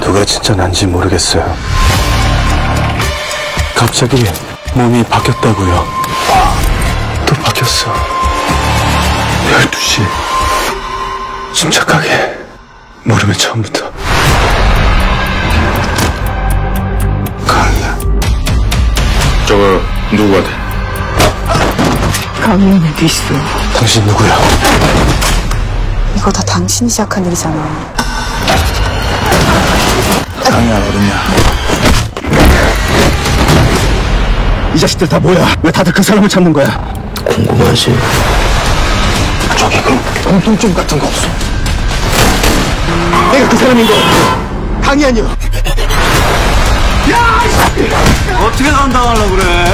내가 진짜 난지 모르겠어요. 갑자기 몸이 바뀌었다고요. 또 바뀌었어. 12시. 침착하게. 모르면 처음부터. 강이야. 저거 누구 같아? 강연에도 있어. 당신 누구야? 이거 다 당신이 시작한 일이잖아. 어딨냐? 이 자식들 다 뭐야? 왜 다들 그 사람을 찾는 거야? 궁금하지? 저기 그럼 공통점 같은 거 없어? 내가 그 사람인 거 강이 아니야. 어떻게 감당하려고 그래?